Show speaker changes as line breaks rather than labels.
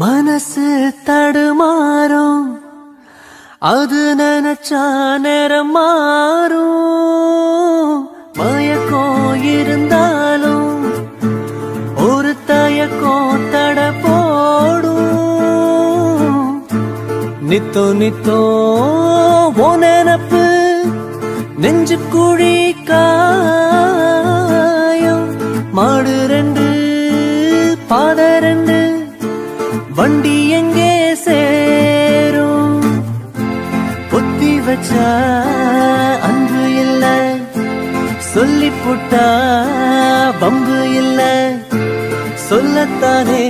மனசு தடுமாறும். அது நினைச்சா நேரம் மாறும். மயக்கம் இருந்தாலும் ஒரு தயக்கம் தட போடும். நித்தோ நித்தோ ஓ நினப்பு நெஞ்சு குழி காயம். மாடு ரெண்டு பாத ரெண்டு வண்டி எங்கே சேரும்? புத்தி வச்சா அன்பு இல்ல. சொல்லி புட்டா பம்பு இல்ல. சொல்லத்தானே